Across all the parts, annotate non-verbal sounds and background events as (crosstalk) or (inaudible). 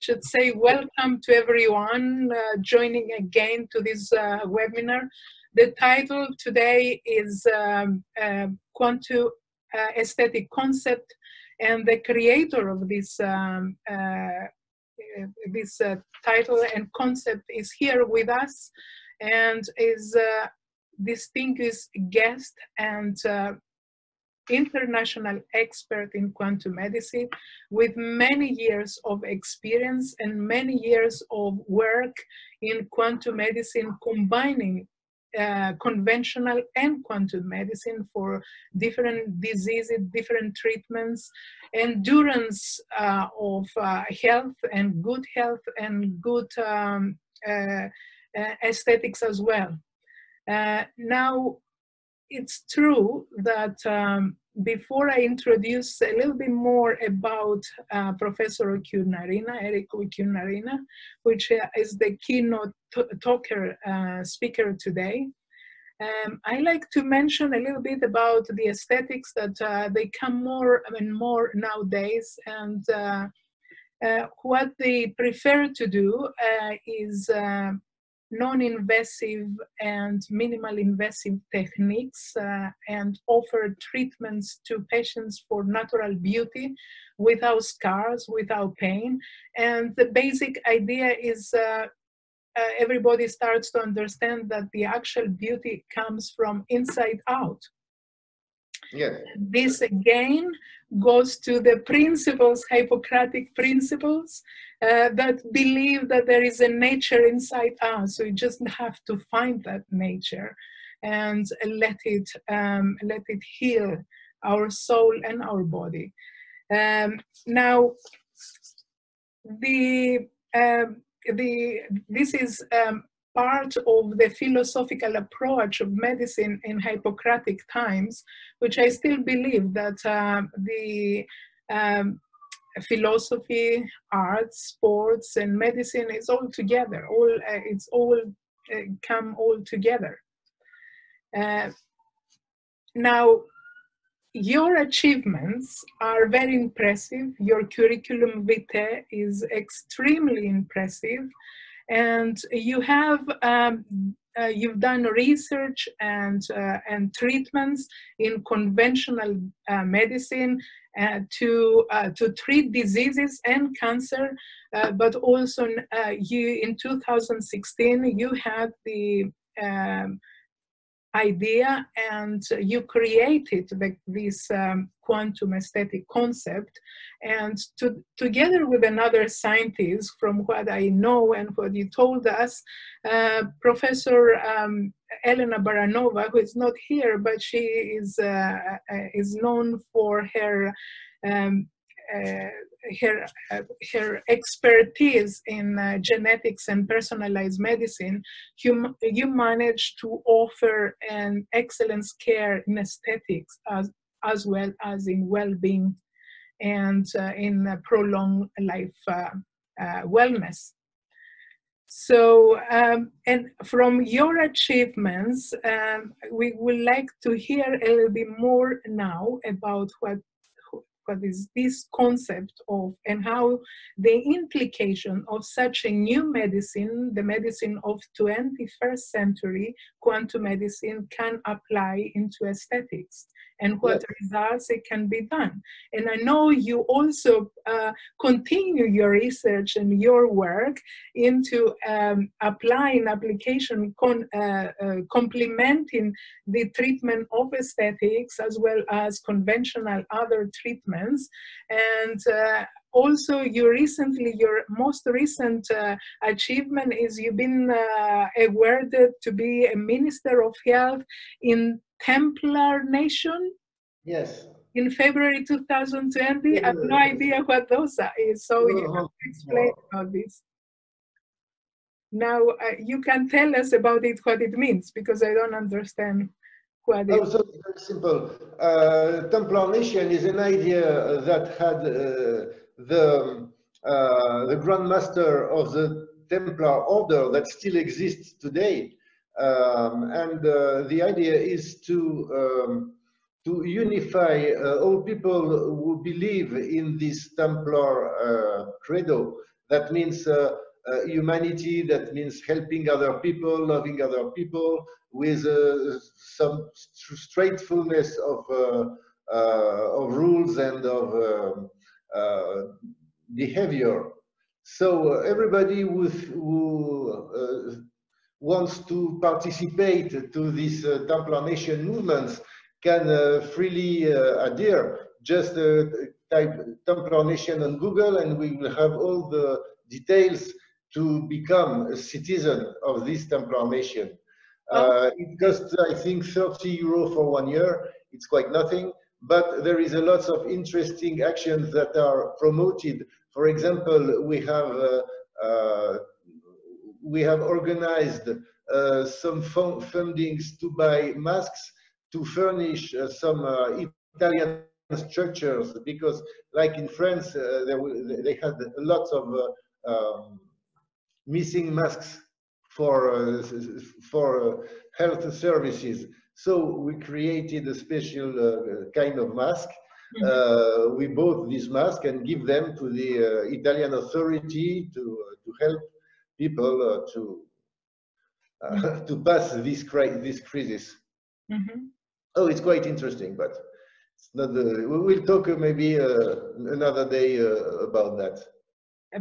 should say welcome to everyone uh, joining again to this uh, webinar. The title today is um, uh, Quantum uh, Aesthetic Concept and the creator of this um, uh, this uh, title and concept is here with us and is distinguished guest and international expert in quantum medicine with many years of experience and many years of work in quantum medicine combining uh, conventional and quantum medicine for different diseases, different treatments, endurance uh, of uh, health and good health and good um, uh, uh, aesthetics as well. Uh, now, it's true that um, before I introduce a little bit more about uh, Professor Oquinarena, Eric Oquinarena, which uh, is the keynote talker uh, speaker today, um, I like to mention a little bit about the aesthetics that uh, they come more and more nowadays. And uh, uh, what they prefer to do is non-invasive and minimal invasive techniques uh, and offer treatments to patients for natural beauty without scars, without pain. And the basic idea is uh, uh, everybody starts to understand that the actual beauty comes from inside out. This again goes to the principles, Hippocratic principles, uh, that believe that there is a nature inside us. So we just have to find that nature and let it um, let it heal our soul and our body. Um, now, the um, the this is um, part of the philosophical approach of medicine in Hippocratic times, which I still believe that uh, the um, philosophy, arts, sports, and medicine is all together. All uh, it's all uh, come all together. Uh, now, your achievements are very impressive. Your curriculum vitae is extremely impressive and you have um, uh, you've done research and uh, and treatments in conventional uh, medicine uh, to uh, to treat diseases and cancer, uh, but also you in 2016 you had the um, idea and you created the, this um, quantum aesthetic concept and to, together with another scientist from what i know and what you told us uh, professor um, elena baranova who is not here but she is uh, uh is known for her um, uh, her, uh, her expertise in uh, genetics and personalized medicine, you, you managed to offer an excellent care in aesthetics as, as well as in well-being and uh, in prolonged life uh, uh, wellness. So, um, and from your achievements, um, we would like to hear a little bit more now about what what is this concept of and how the implication of such a new medicine, the medicine of 21st century quantum medicine can apply into aesthetics and what yes. results it can be done. And I know you also uh, continue your research and your work into um, applying application, con, uh, uh, complementing the treatment of aesthetics as well as conventional other treatments. And uh, also you recently your most recent uh, achievement is you've been uh, awarded to be a minister of health in templar nation? Yes. In february 2020 i have no idea what those are. So you have to explain about this. Now uh, you can tell us about it what it means because i don't understand what it oh, so very simple. Uh, templar nation is an idea that had uh, the uh, the Grand Master of the Templar Order that still exists today. Um, and the idea is to um, to unify uh, all people who believe in this Templar uh, credo. That means uh, uh, humanity, that means helping other people, loving other people, with uh, some straightfulness of, uh, uh, of rules and of um, uh, behavior. So everybody who, who wants to participate to this Templar Nation movements can freely adhere. Just type Templar Nation on Google and we will have all the details to become a citizen of this Templar Nation. Uh, it costs, I think, 30 euro for one year. It's quite nothing, but there is a lot of interesting actions that are promoted. For example, we have uh, uh, we have organized uh, some fundings to buy masks to furnish uh, some uh, Italian structures because, like in France, they, they had lots of um, missing masks for, uh, for uh, health services. So we created a special uh, kind of mask. Mm -hmm. we bought this mask and give them to the Italian authority to, to help people to, mm-hmm. (laughs) to pass this, cri this crisis. Mm -hmm. Oh, it's quite interesting, but it's not the, we will talk maybe uh, another day uh, about that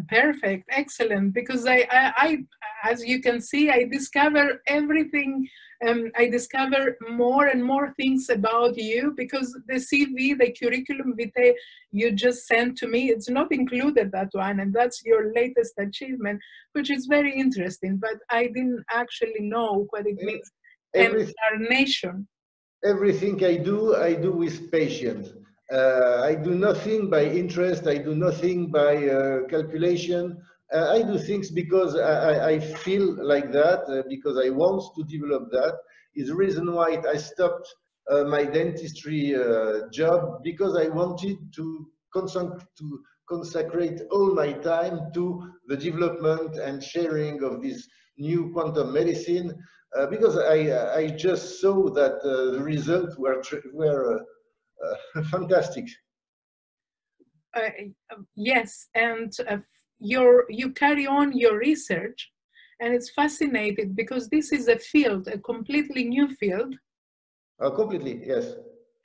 perfect. Excellent. Because I, I, I, as you can see i discover everything um, i discover more and more things about you because the cv the curriculum vitae you just sent to me it's not included that one and that's your latest achievement which is very interesting but i didn't actually know what it means. Incarnation. everything i do i do with patience I do nothing by interest. I do nothing by uh, calculation. Uh, I do things because I, I feel like that, uh, because I want to develop that. Is the reason why I stopped uh, my dentistry uh, job because I wanted to, to consecrate all my time to the development and sharing of this new quantum medicine because I, I just saw that the results were, were uh, (laughs) fantastic. Uh, yes, and uh, your you carry on your research, and it's fascinating because this is a field, a completely new field. Uh, completely, yes.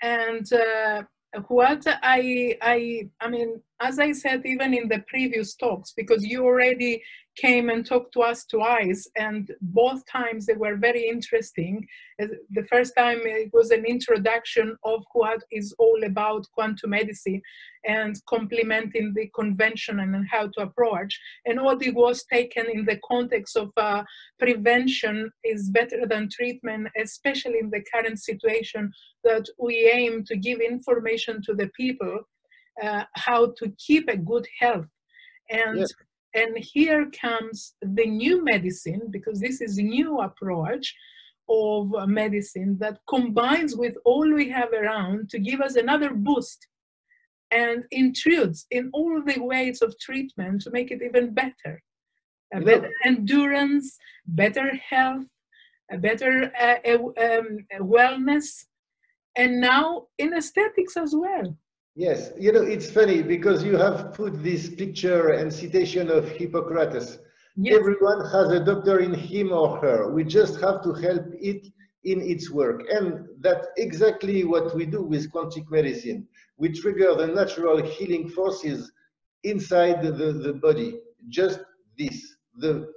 And uh, what I I I mean, as I said, even in the previous talks, because you already came and talked to us twice, and both times they were very interesting. The first time it was an introduction of what is all about quantum medicine and complementing the convention and how to approach. And all it was taken in the context of uh, prevention is better than treatment, especially in the current situation that we aim to give information to the people uh, how to keep a good health. And and here comes the new medicine, because this is a new approach of medicine that combines with all we have around to give us another boost and intrudes in all the ways of treatment to make it even better. A better endurance, better health, a better uh, um, wellness, and now in aesthetics as well. Yes, you know, it's funny because you have put this picture and citation of Hippocrates. Yes. Everyone has a doctor in him or her. We just have to help it in its work. And that's exactly what we do with quantum medicine. We trigger the natural healing forces inside the, the, body. Just this. The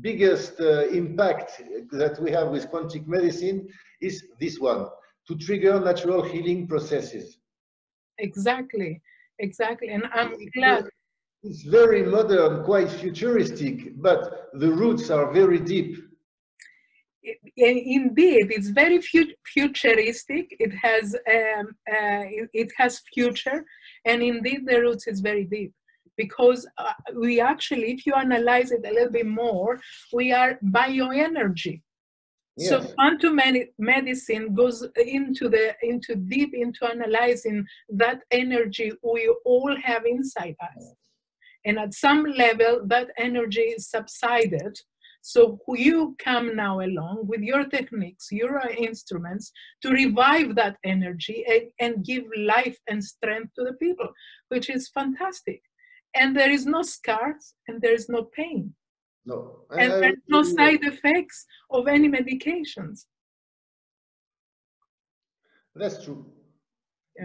biggest uh, impact that we have with quantum medicine is this one, to trigger natural healing processes exactly. Exactly. And i'm glad it's very modern quite futuristic but the roots are very deep. It, indeed it's very futuristic. It has um, uh, it, it, has future and indeed the roots is very deep. Because uh, we actually if you analyze it a little bit more we are bioenergy Yes. So quantum medicine goes into the into deep into analyzing that energy we all have inside us, and at some level that energy is subsided. So you come now along with your techniques, your instruments to revive that energy and, and give life and strength to the people, which is fantastic. and there is no scars and there is no pain. No. And I- there's no side effects of any medications. That's true.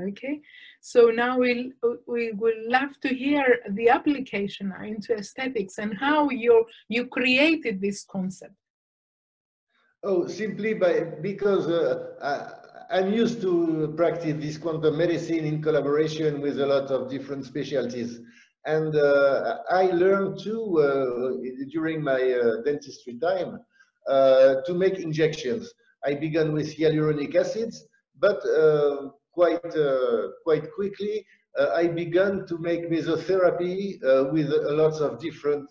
Okay, so now we'll, we will love to hear the application into aesthetics and how you you created this concept. Oh, simply by because uh, I, I'm used to practice this quantum medicine in collaboration with a lot of different specialties, and uh, I learned too uh, during my uh, dentistry time to make injections. I began with hyaluronic acids, but uh, quite quite quickly I began to make mesotherapy with lots of different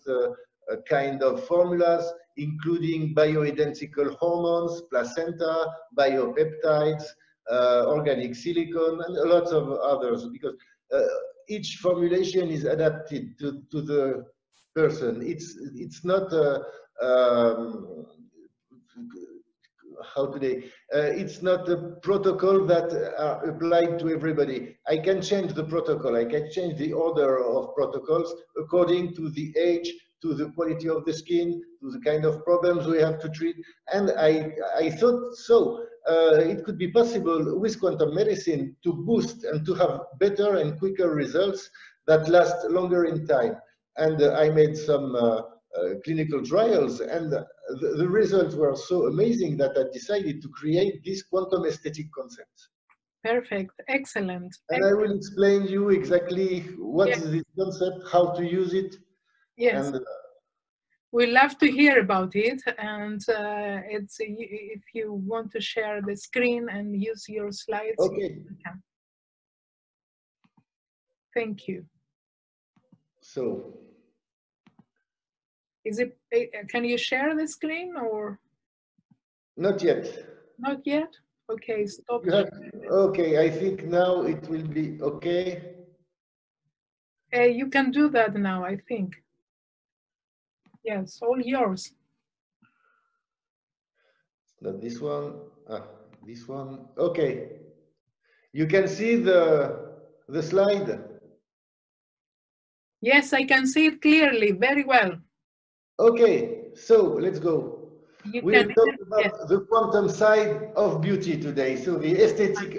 kind of formulas, including bioidentical hormones, placenta, biopeptides, uh, organic silicone, and a lot of others, because each formulation is adapted to, to the person. It's, it's not a, um, how today, uh, it's not a protocol that are applied to everybody. I can change the protocol, I can change the order of protocols according to the age, to the quality of the skin, to the kind of problems we have to treat. And I, I thought so, uh, it could be possible with quantum medicine to boost and to have better and quicker results that last longer in time. And uh, I made some uh, uh, clinical trials and the, the results were so amazing that I decided to create this quantum aesthetic concept. Perfect, excellent. And I will explain you exactly what Yeah. is this concept, how to use it, Yes, and uh, we love to hear about it. And uh, it's if you want to share the screen and use your slides, okay. you can. Thank you. So Is it? Can you share the screen or not yet. not yet? Okay, stop. Have, okay, I think now it will be okay. Uh, you can do that now, I think. Yes, all yours. Not this one. Ah, this one. Okay. You can see the the slide. Yes, I can see it clearly, very well. Okay, so let's go. You We can will talk yes, about the quantum side of beauty today. So the aesthetic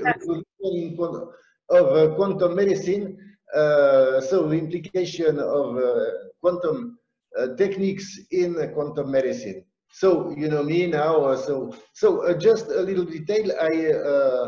of uh, quantum medicine. Uh, so the implication of uh, quantum techniques in uh, quantum medicine. So you know me now. uh, so so uh, just a little detail. I uh,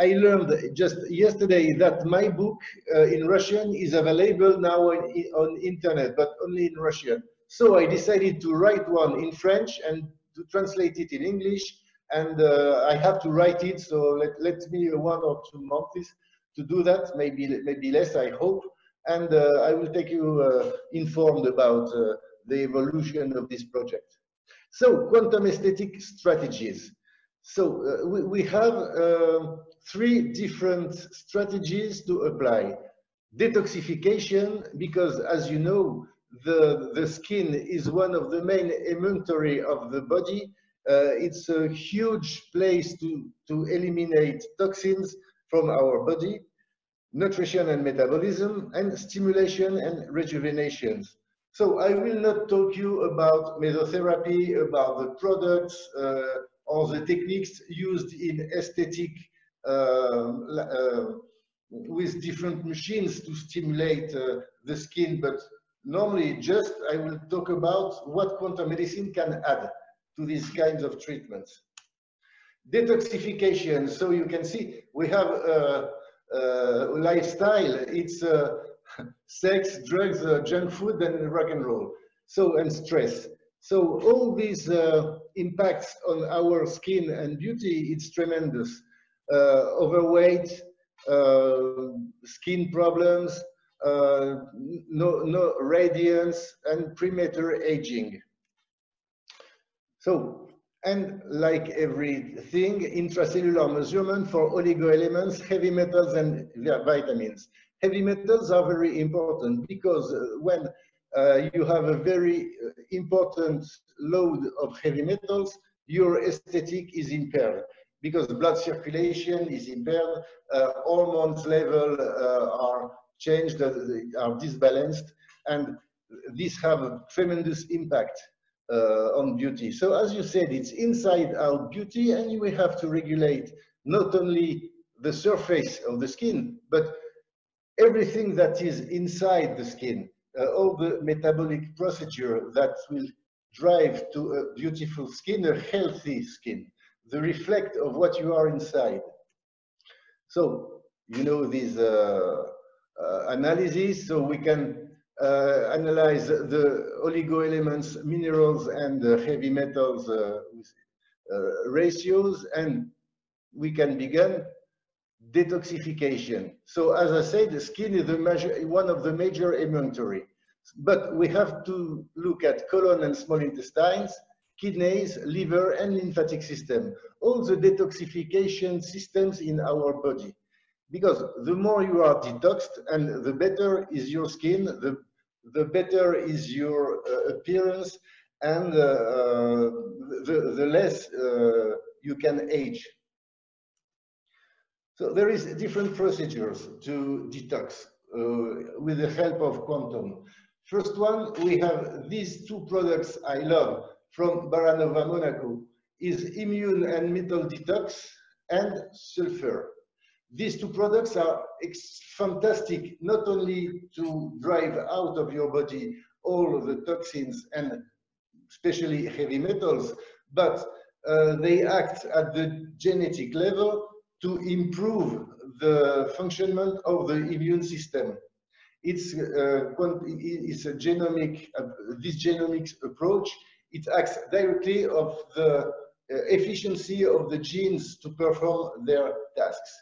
I learned just yesterday that my book uh, in Russian is available now on, on internet, but only in Russian. So I decided to write one in French and to translate it in English. And uh, I have to write it, so let, let me one or two months to do that, maybe maybe less, I hope. And uh, I will take you uh, informed about uh, the evolution of this project. So quantum aesthetic strategies. So we, we have uh, three different strategies to apply. Detoxification, because as you know, the, the skin is one of the main inventory of the body. Uh, it's a huge place to, to eliminate toxins from our body, nutrition and metabolism, and stimulation and rejuvenation. So I will not talk you about mesotherapy, about the products, uh, or the techniques used in aesthetic um, uh, with different machines to stimulate uh, the skin, but normally just I will talk about what quantum medicine can add to these kinds of treatments. Detoxification, so you can see we have a lifestyle, it's uh, (laughs) sex, drugs, uh, junk food and rock and roll, so and stress. So all these uh, impacts on our skin and beauty, it's tremendous. Uh, overweight, uh, skin problems, uh, no, no radiance, and premature aging. So, and like everything, intracellular measurement for oligoelements, heavy metals, and vitamins. Heavy metals are very important because uh, when uh, you have a very uh, important load of heavy metals, your aesthetic is impaired because blood circulation is impaired, uh, hormones level uh, are changed, are disbalanced, and these have a tremendous impact uh, on beauty. So as you said, it's inside our beauty and we have to regulate not only the surface of the skin, but everything that is inside the skin, uh, all the metabolic procedure that will drive to a beautiful skin, a healthy skin, the reflect of what you are inside. So, you know, these uh, uh, analysis, so we can uh, analyze the oligo elements, minerals, and heavy metals uh, uh, ratios, and we can begin detoxification. So as I said, the skin is the major, one of the major inventory. But we have to look at colon and small intestines, kidneys, liver, and lymphatic system, all the detoxification systems in our body. Because the more you are detoxed and the better is your skin, the, the better is your uh, appearance and uh, uh the, the less uh, you can age. So there is different procedures to detox uh, with the help of quantum. First one, we have these two products I love from Baranova Monaco is immune and metal detox and sulfur. These two products are fantastic, not only to drive out of your body all the toxins and especially heavy metals, but uh, they act at the genetic level to improve the function of the immune system. It's, uh, it's a genomic, uh, this genomics approach, it acts directly of the uh, efficiency of the genes to perform their tasks.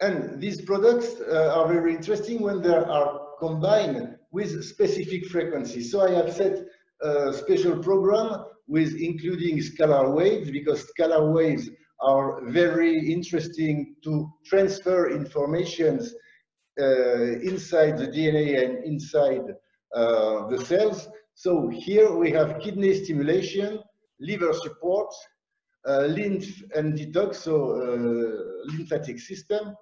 And these products uh, are very interesting when they are combined with specific frequencies. So I have set a special program with including scalar waves because scalar waves are very interesting to transfer informations uh, inside the DNA and inside uh, the cells. So here we have kidney stimulation, liver support, uh, lymph and detox, so uh, lymphatic system,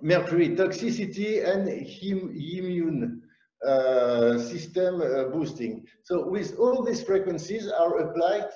mercury toxicity and immune uh, system uh, boosting. So with all these frequencies are applied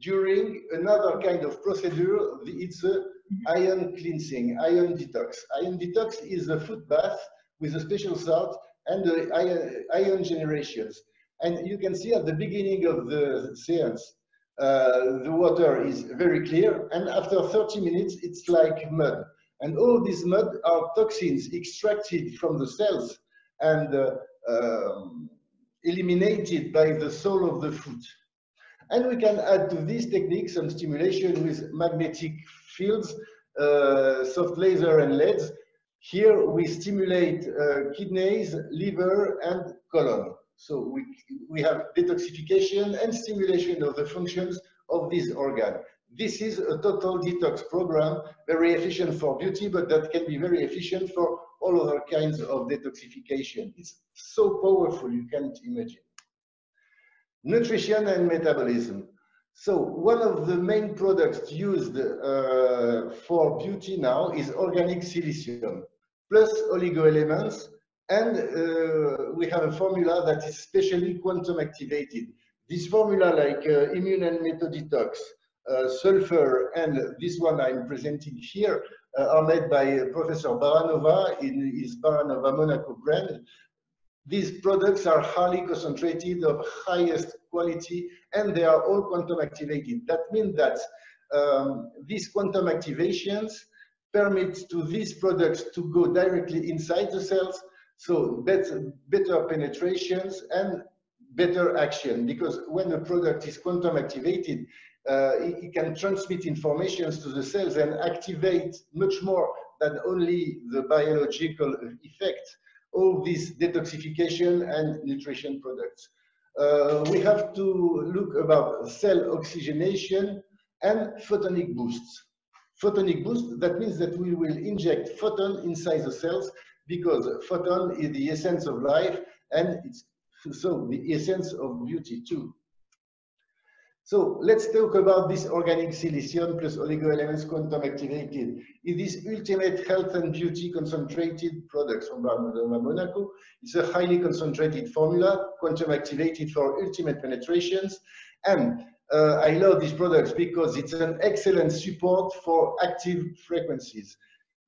during another kind of procedure, it's a ion cleansing, ion detox. Ion detox is a foot bath with a special salt and the ion, ion generations. And you can see at the beginning of the seance, uh, the water is very clear, and after 30 minutes, it's like mud. And all these mud are toxins extracted from the cells and uh, um, eliminated by the sole of the foot. And we can add to this technique some stimulation with magnetic fields, uh, soft laser and LEDs. Here we stimulate uh, kidneys, liver and colon. So we, we have detoxification and stimulation of the functions of this organ. This is a total detox program, very efficient for beauty, but that can be very efficient for all other kinds of detoxification. It's so powerful, you can't imagine. Nutrition and metabolism. So one of the main products used uh, for beauty now is organic silicium, plus oligoelements, and uh, we have a formula that is specially quantum activated. This formula like uh, immune and metodetox, uh, sulfur, and this one I'm presenting here uh, are made by Professor Baranova in his Baranova Monaco brand. These products are highly concentrated of highest quality and they are all quantum activated. That means that um, these quantum activations permit to these products to go directly inside the cells, so better, better penetrations and better action because when a product is quantum activated, uh, it, it, can transmit informations to the cells and activate much more than only the biological effect of these detoxification and nutrition products. Uh, we have to look about cell oxygenation and photonic boosts. Photonic boost, that means that we will inject photon inside the cells because photon is the essence of life and it's so the essence of beauty too. So let's talk about this organic silicium plus oligoelements quantum activated. It is ultimate health and beauty concentrated products from Baranova Monaco. It's a highly concentrated formula, quantum activated for ultimate penetrations. And uh, I love these products because it's an excellent support for active frequencies.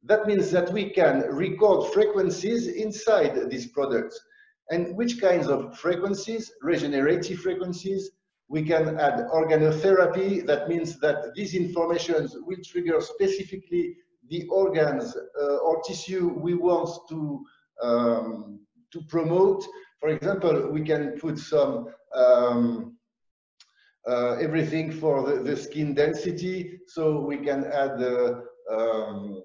That means that we can record frequencies inside these products. And which kinds of frequencies? Regenerative frequencies. We can add organotherapy. That means that these informations will trigger specifically the organs uh, or tissue we want to, um, to promote. For example, we can put some um, uh, everything for the, the, skin density. So we can add uh, um,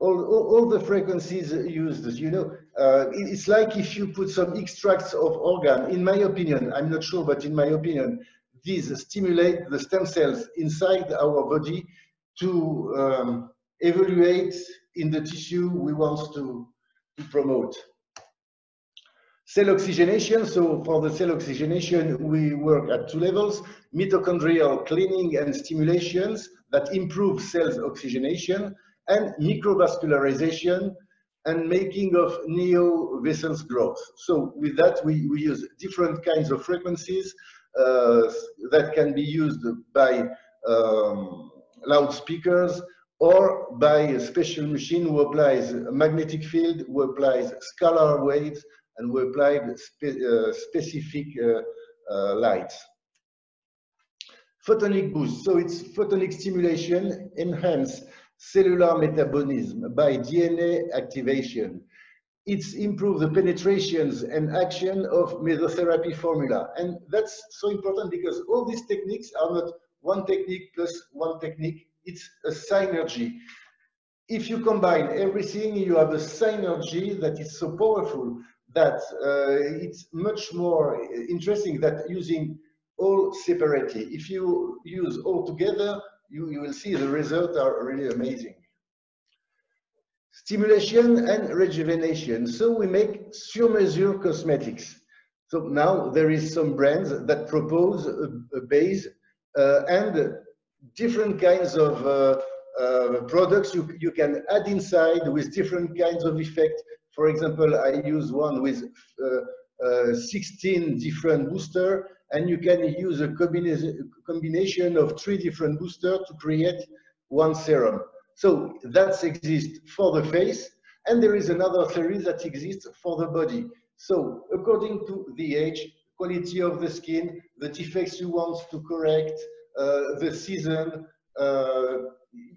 all, all, all, the frequencies used, you know, uh, it's like if you put some extracts of organ, in my opinion, I'm not sure, but in my opinion, these stimulate the stem cells inside our body to um, evaluate in the tissue we want to, to promote. Cell oxygenation, so for the cell oxygenation, we work at two levels, mitochondrial cleaning and stimulations that improve cells oxygenation, and microvascularization and making of neo vessels growth. So with that, we, we use different kinds of frequencies uh, that can be used by um, loudspeakers or by a special machine who applies a magnetic field, who applies scalar waves, and who applies spe uh, specific uh, uh, lights. Photonic boost, so it's photonic stimulation, enhance cellular metabolism by DNA activation. It's improved the penetrations and action of mesotherapy formula. And that's so important because all these techniques are not one technique plus one technique, it's a synergy. If you combine everything, you have a synergy that is so powerful that uh, it's much more interesting than using all separately. If you use all together, you, you will see the results are really amazing. Stimulation and rejuvenation. So we make sur-mesure cosmetics. So now there is some brands that propose a, a base uh, and different kinds of uh, uh, products you, you can add inside with different kinds of effect. For example, I use one with uh, uh, 16 different booster and you can use a combination of three different boosters to create one serum. So that exists for the face, and there is another series that exists for the body. So according to the age, quality of the skin, the defects you want to correct, uh, the season, uh,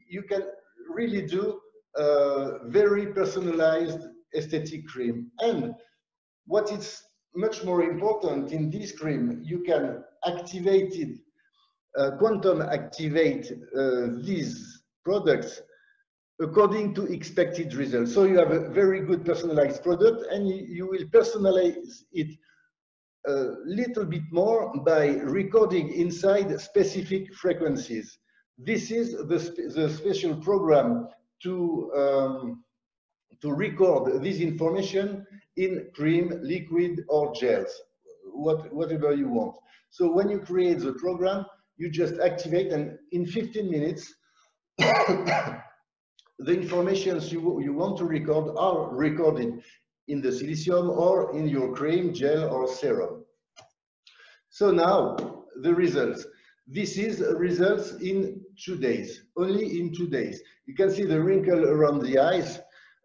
you can really do a very personalized aesthetic cream. And what is much more important in this cream, you can activate it, uh, quantum activate uh, these products according to expected results. So you have a very good personalized product and you, will personalize it a little bit more by recording inside specific frequencies. This is the, the special program to, um, to record this information in cream, liquid, or gels, what, whatever you want. So when you create the program, you just activate and in 15 minutes, (coughs) the informations you, you want to record are recorded in the silicium or in your cream, gel, or serum. So now, the results. This is results in two days, only in two days. You can see the wrinkle around the eyes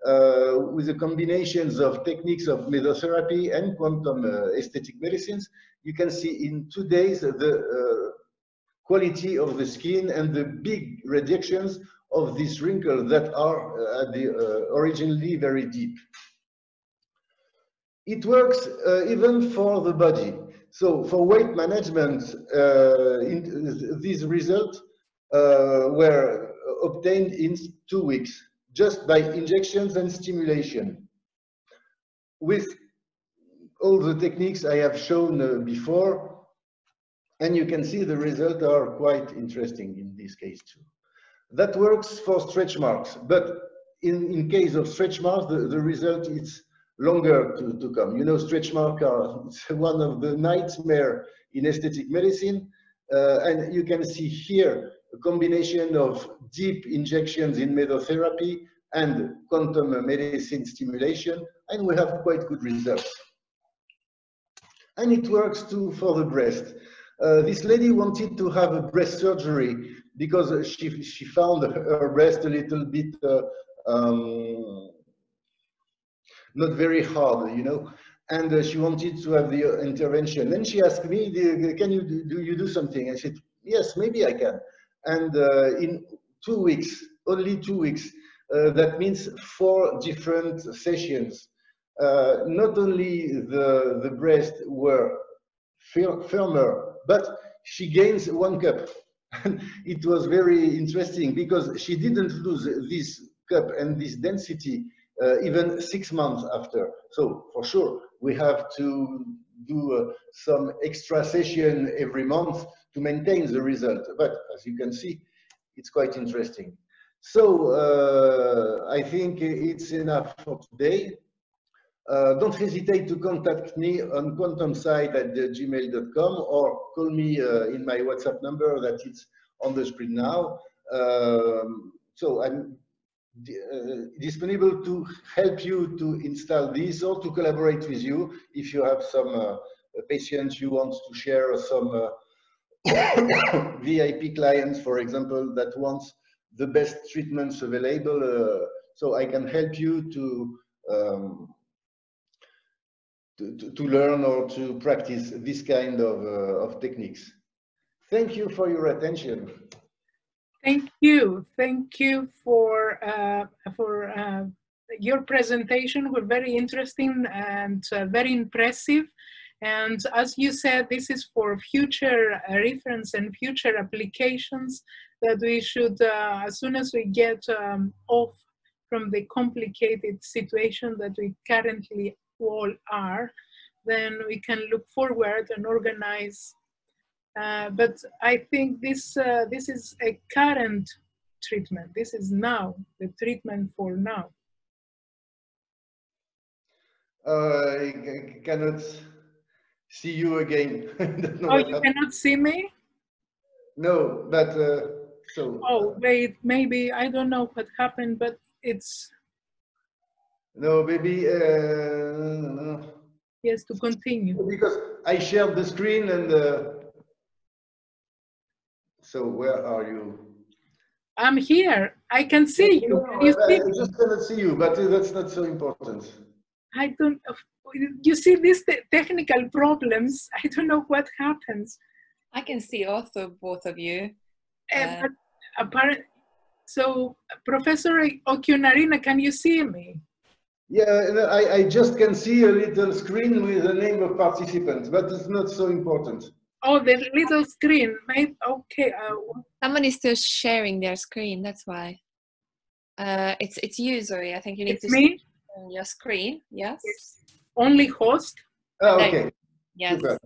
uh, with the combinations of techniques of mesotherapy and quantum uh, aesthetic medicines, you can see in two days the uh, quality of the skin and the big reductions of these wrinkles that are uh, the, uh, originally very deep. It works even for the body. So for weight management, in, these results were obtained in two weeks just by injections and stimulation. With all the techniques I have shown uh, before, and you can see the results are quite interesting in this case too. That works for stretch marks, but in, in case of stretch marks, the, the result is longer to, to come. You know, stretch marks are one of the nightmare in aesthetic medicine. Uh, and you can see here a combination of deep injections in mesotherapy and quantum medicine stimulation, and we have quite good results. And it works too for the breast. Uh, this lady wanted to have a breast surgery because she, she found her breast a little bit uh, um, not very hard, you know, and uh, she wanted to have the intervention. Then she asked me, can you do, do, you do something? I said, yes, maybe I can. And uh, in two weeks, only two weeks, uh, that means four different sessions. Uh, not only the, the breast were fir firmer, but she gains one cup. And (laughs) it was very interesting because she didn't lose this cup and this density uh, even six months after. So for sure, we have to do uh, some extra session every month to maintain the result. But as you can see, it's quite interesting. So uh, I think it's enough for today. Uh, don't hesitate to contact me on quantumside at gmail.com or call me uh, in my WhatsApp number that is on the screen now. Um, so I'm uh, disponible to help you to install this or to collaborate with you if you have some uh, patients you want to share some uh, (coughs) VIP clients, for example, that wants the best treatments available. Uh, so I can help you to um, to, to, learn or to practice this kind of, uh, of techniques. Thank you for your attention. Thank you. Thank you for, uh, for uh, your presentation. Were very interesting and uh, very impressive. And as you said, this is for future uh, reference and future applications that we should, uh, as soon as we get um, off from the complicated situation that we currently all are, then we can look forward and organize. Uh, but I think this, uh, this is a current treatment. This is now, the treatment for now. Uh, I cannot see you again. (laughs) oh, you happened. cannot see me? No, but uh, so. Oh, wait, maybe, I don't know what happened, but it's no, maybe. Uh, yes, to continue. Because I shared the screen and. So where are you? I'm here. I can see you. No, you I, see I just cannot see you, but that's not so important. I don't. You see these te technical problems. (laughs) I don't know what happens. I can see also both of you. Uh, uh, but apparent, so, Professor Oquinarena, can you see me? Yeah, I, I just can see a little screen with the name of participants, but it's not so important. Oh, the little screen. Maybe, okay. Uh, Someone is still sharing their screen. That's why. Uh, it's it's you, Zoe. I think you need it's to me? your screen. Yes. yes. Only host. Oh, okay. Yes. Super.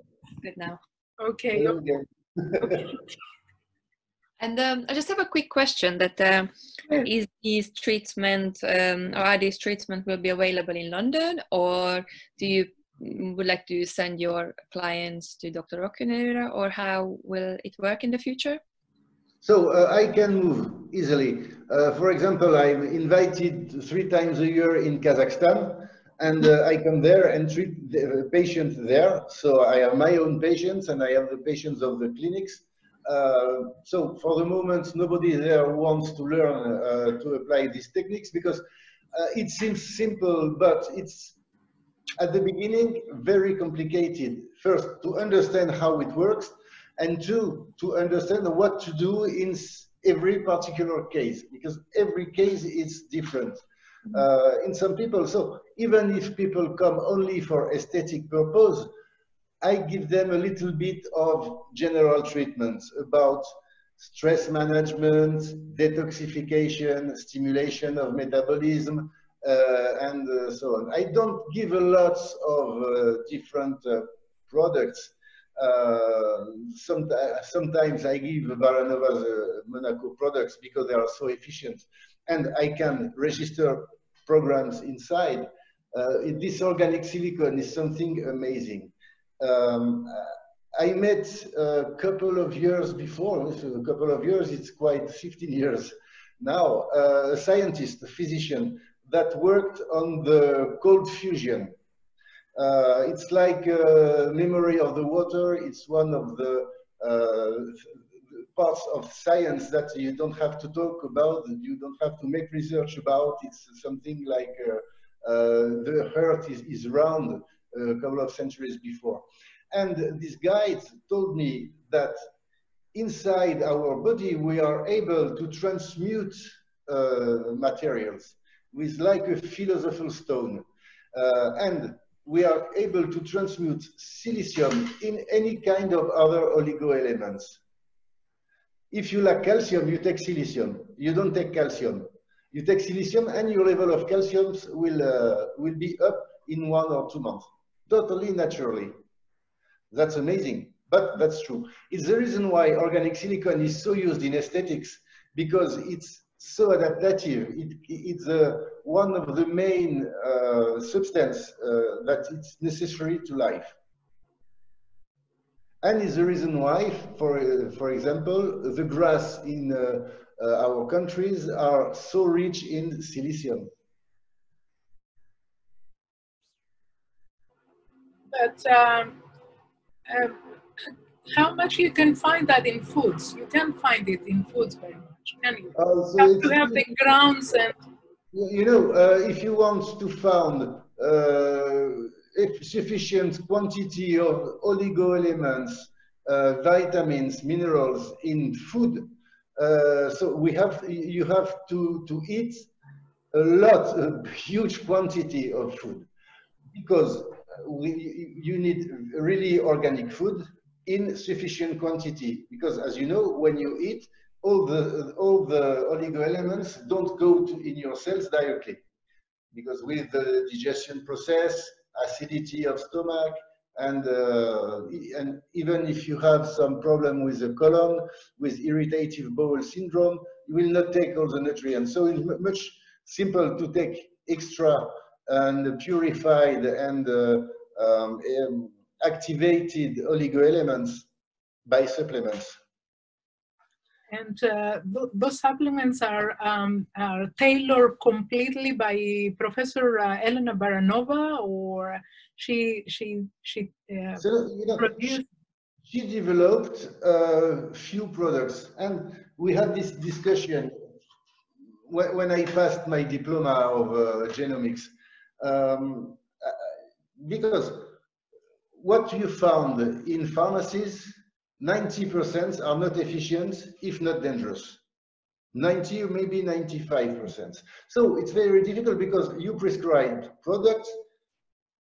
Good now. Okay. okay. okay. (laughs) And um, I just have a quick question that uh, is these treatment um, or are these treatment will be available in London or do you would like to send your clients to Dr. Oquinarena or how will it work in the future? So uh, I can move easily. Uh, for example, I'm invited three times a year in Kazakhstan and uh, I come there and treat the patients there. So I have my own patients and I have the patients of the clinics uh, so for the moment, nobody there wants to learn uh, to apply these techniques because uh, it seems simple, but it's at the beginning very complicated. First, to understand how it works, and two, to understand what to do in every particular case, because every case is different. Uh, in some people, so even if people come only for aesthetic purpose, I give them a little bit of general treatments about stress management, detoxification, stimulation of metabolism, and uh, so on. I don't give a lot of uh, different uh, products. Uh, some, sometimes I give Baranova's uh, Monaco products because they are so efficient and I can register programs inside. this organic silicon is something amazing um, I met a couple of years before, a couple of years, it's quite 15 years now, uh, a scientist, a physician that worked on the cold fusion. Uh, it's like memory of the water. It's one of the uh, parts of science that you don't have to talk about, you don't have to make research about. It's something like uh, uh, the earth is, is round a couple of centuries before. And this guide told me that inside our body, we are able to transmute uh, materials with like a philosopher's stone. Uh, and we are able to transmute silicium in any kind of other oligo elements. If you lack calcium, you take silicium. You don't take calcium. You take silicium and your level of calcium will, uh, will be up in one or two months, totally naturally. That's amazing, but that's true. It's the reason why organic silicon is so used in aesthetics because it's so adaptive. It, it's uh, one of the main uh, substance uh, that it's necessary to life. And is the reason why, for, for example, the grass in uh, uh, our countries are so rich in silicium. But um, um, how much you can find that in foods? You can't find it in foods very much, can you? Uh, so have to have the grounds and. You know, uh, if you want to find uh, sufficient quantity of oligo elements, uh, vitamins, minerals in food, uh, so we have you have to to eat a lot, a huge quantity of food, because we, you need really organic food in sufficient quantity because as you know when you eat all the all the oligo elements don't go to in your cells directly because with the digestion process acidity of stomach and uh, and even if you have some problem with the colon with irritative bowel syndrome you will not take all the nutrients so it's much simple to take extra and purified and uh, um, activated oligoelements by supplements. And uh, th those supplements are, um, are tailored completely by Professor uh, Elena Baranova, or she she she uh, so, you know, produced. She, she developed a few products, and we had this discussion when, when I passed my diploma of uh, genomics. Um, because what you found in pharmacies, 90% are not efficient, if not dangerous. 90 maybe 95%. So it's very difficult because you prescribe products,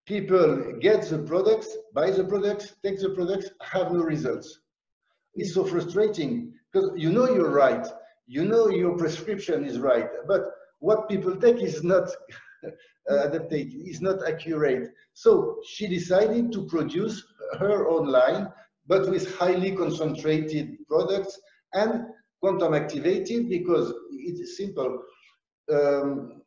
people get the products, buy the products, take the products, have no results. It's so frustrating because you know you're right, you know your prescription is right, but what people take is not (laughs) adapted, is not accurate. So she decided to produce her own line, but with highly concentrated products and quantum activated because it's simple. Um,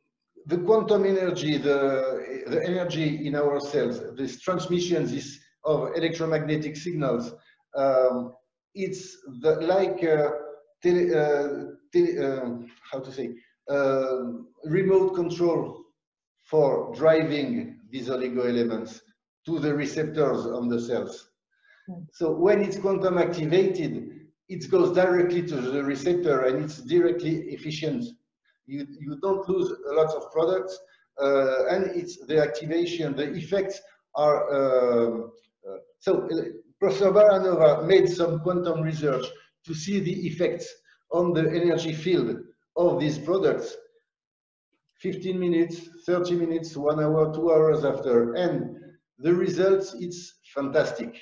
the quantum energy, the, the energy in our cells, this transmission this of electromagnetic signals, um, it's the, like uh, tele, uh, tele, uh, how to say, uh, remote control for driving these oligo elements to the receptors on the cells. So when it's quantum activated, it goes directly to the receptor and it's directly efficient. You, you don't lose a lot of products uh, and it's the activation, the effects are, uh, uh, so uh, Professor Baranova made some quantum research to see the effects on the energy field of these products 15 minutes, 30 minutes, one hour, two hours after, and the results, it's fantastic.